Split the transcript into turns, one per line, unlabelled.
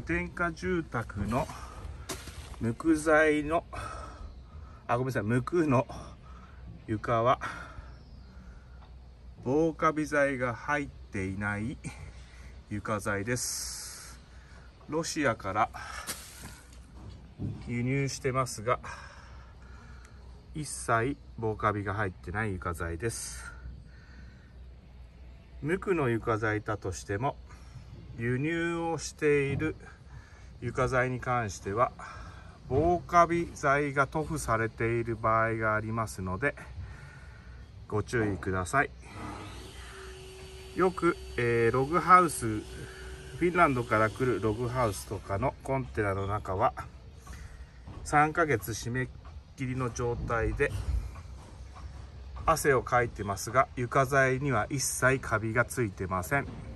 無添加住宅の無垢材のあごめんなさい無垢の床は防カビ剤が入っていない床材です。ロシアから輸入してますが一切防カビが入ってない床材です。無垢の床材だとしても輸入をしている床材に関しては防カビ剤が塗布されている場合がありますのでご注意ください。よく、えー、ログハウスフィンランドから来るログハウスとかのコンテナの中は3ヶ月締め切りの状態で汗をかいてますが床材には一切カビがついてません。